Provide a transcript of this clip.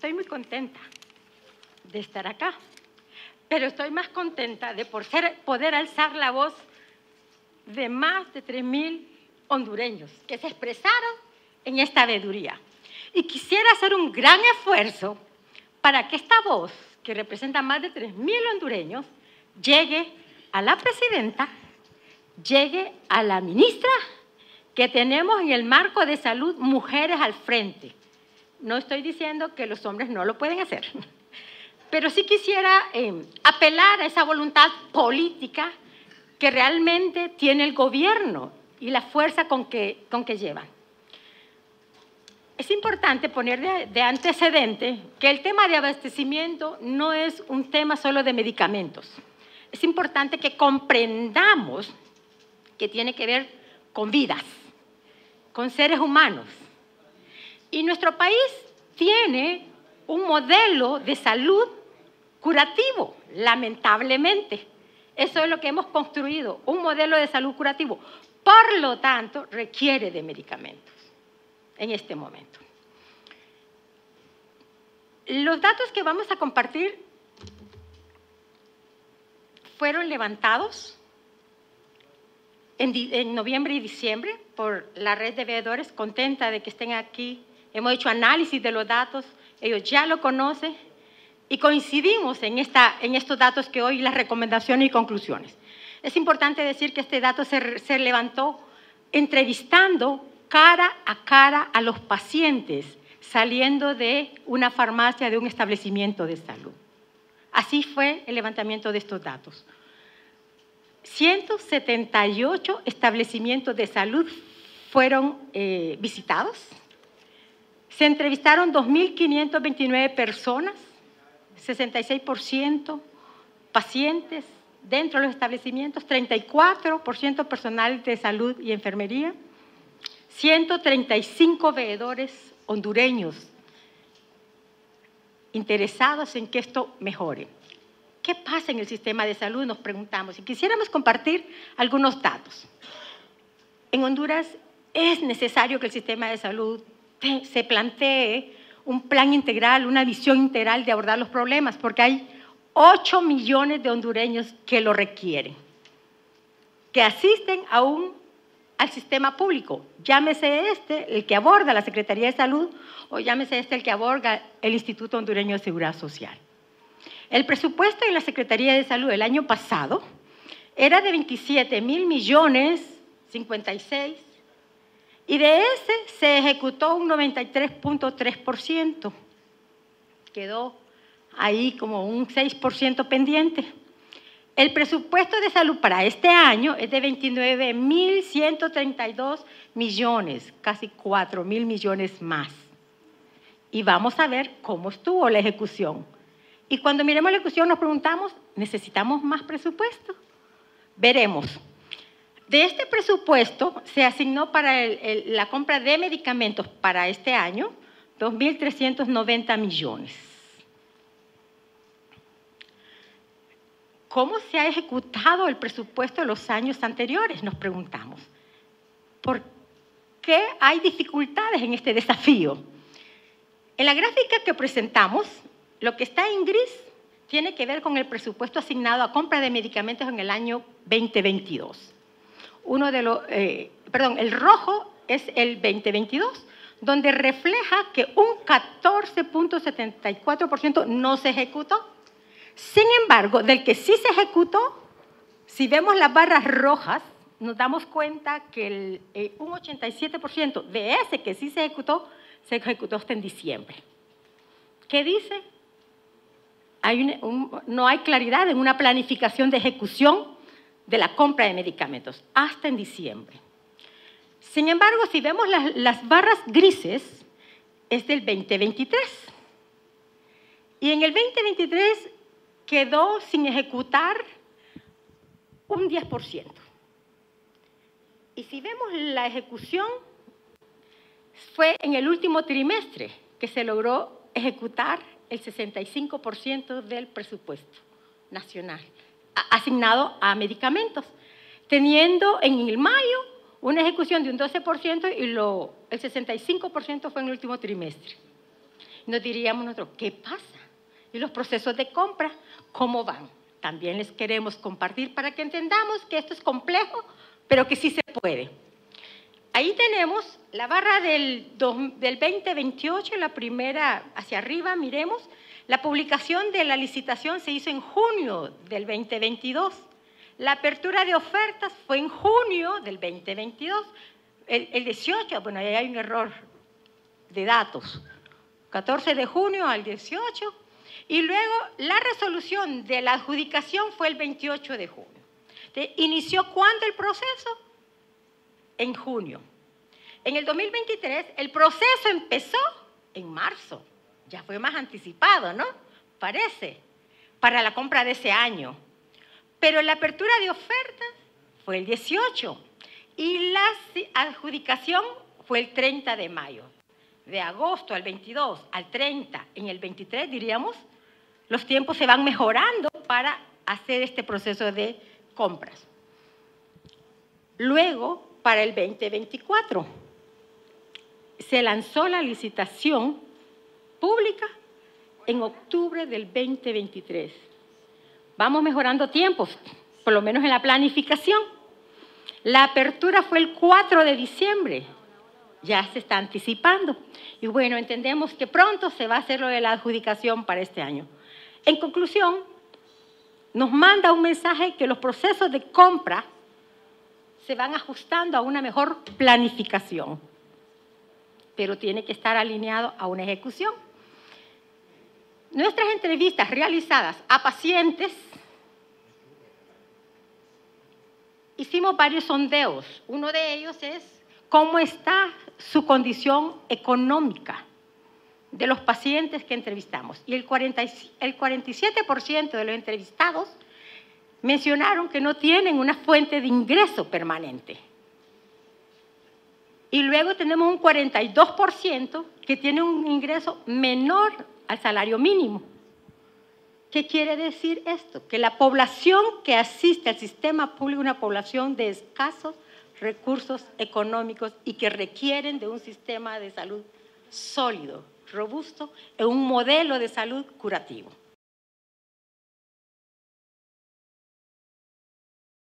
estoy muy contenta de estar acá, pero estoy más contenta de poder alzar la voz de más de 3.000 hondureños que se expresaron en esta veeduría. Y quisiera hacer un gran esfuerzo para que esta voz, que representa más de 3.000 hondureños, llegue a la presidenta, llegue a la ministra, que tenemos en el marco de salud mujeres al frente. No estoy diciendo que los hombres no lo pueden hacer, pero sí quisiera eh, apelar a esa voluntad política que realmente tiene el gobierno y la fuerza con que, con que llevan. Es importante poner de, antecedente que el tema de abastecimiento no es un tema solo de medicamentos. Es importante que comprendamos que tiene que ver con vidas, con seres humanos. Y nuestro país tiene un modelo de salud curativo, lamentablemente. Eso es lo que hemos construido, un modelo de salud curativo. Por lo tanto, requiere de medicamentos en este momento. Los datos que vamos a compartir fueron levantados en, noviembre y diciembre por la red de veedores, contenta de que estén aquí. Hemos hecho análisis de los datos, ellos ya lo conocen y coincidimos en, esta, en estos datos que hoy, las recomendaciones y conclusiones. Es importante decir que este dato se, se levantó entrevistando cara a cara a los pacientes saliendo de una farmacia, de un establecimiento de salud. Así fue el levantamiento de estos datos. 178 establecimientos de salud fueron eh, visitados. Se entrevistaron 2.529 personas, 66% pacientes dentro de los establecimientos, 34% personal de salud y enfermería, 135 veedores hondureños interesados en que esto mejore. ¿Qué pasa en el sistema de salud? Nos preguntamos. Y quisiéramos compartir algunos datos. En Honduras es necesario que el sistema de salud se plantee un plan integral, una visión integral de abordar los problemas, porque hay 8 millones de hondureños que lo requieren, que asisten a un al sistema público. Llámese este el que aborda la Secretaría de Salud o llámese este el que aborda el Instituto Hondureño de Seguridad Social. El presupuesto en la Secretaría de Salud el año pasado era de 27 mil millones 56 y de ese se ejecutó un 93.3%. Quedó ahí como un 6% pendiente. El presupuesto de salud para este año es de 29.132 millones, casi 4 mil millones más. Y vamos a ver cómo estuvo la ejecución. Y cuando miremos la ejecución nos preguntamos, ¿necesitamos más presupuesto? Veremos. De este presupuesto se asignó para la compra de medicamentos para este año 2.390 millones. ¿Cómo se ha ejecutado el presupuesto de los años anteriores? Nos preguntamos. ¿Por qué hay dificultades en este desafío? En la gráfica que presentamos, lo que está en gris tiene que ver con el presupuesto asignado a compra de medicamentos en el año 2022. Uno de los, eh, perdón, el rojo es el 2022, donde refleja que un 14.74% no se ejecutó sin embargo, del que sí se ejecutó, si vemos las barras rojas, nos damos cuenta que eh, un 87% de ese que sí se ejecutó, se ejecutó hasta en diciembre. ¿Qué dice? no hay claridad en una planificación de ejecución de la compra de medicamentos hasta en diciembre. Sin embargo, si vemos las, barras grises, es del 2023. Y en el 2023 quedó sin ejecutar un 10%. Y si vemos la ejecución, fue en el último trimestre que se logró ejecutar el 65% del presupuesto nacional asignado a medicamentos, teniendo en el mayo una ejecución de un 12% y lo, el 65% fue en el último trimestre. nos diríamos nosotros, ¿qué pasa? ¿Y los procesos de compra cómo van? También les queremos compartir para que entendamos que esto es complejo, pero que sí se puede. Ahí tenemos la barra del, del 2028, la primera hacia arriba, miremos. La publicación de la licitación se hizo en junio del 2022. La apertura de ofertas fue en junio del 2022. El, el 18, bueno, ahí hay un error de datos. 14 de junio al 18. Y luego la resolución de la adjudicación fue el 28 de junio. ¿Inició cuándo el proceso? En junio. En el 2023 el proceso empezó en marzo. Ya fue más anticipado, ¿no? Parece, para la compra de ese año. Pero la apertura de ofertas fue el 18 y la adjudicación fue el 30 de mayo. De agosto al 22 al 30, en el 23 diríamos, los tiempos se van mejorando para hacer este proceso de compras. Luego, para el 2024, se lanzó la licitación pública en octubre del 2023. Vamos mejorando tiempos, por lo menos en la planificación. La apertura fue el 4 de diciembre, ya se está anticipando. Y bueno, entendemos que pronto se va a hacer lo de la adjudicación para este año. En conclusión, nos manda un mensaje que los procesos de compra se van ajustando a una mejor planificación, pero tiene que estar alineado a una ejecución. Nuestras entrevistas realizadas a pacientes hicimos varios sondeos. Uno de ellos es cómo está su condición económica de los pacientes que entrevistamos. Y el, 47% de los entrevistados mencionaron que no tienen una fuente de ingreso permanente. Y luego tenemos un 42% que tiene un ingreso menor al salario mínimo. ¿Qué quiere decir esto? Que la población que asiste al sistema público es una población de escasos recursos económicos y que requieren de un sistema de salud sólido, robusto, en un modelo de salud curativo.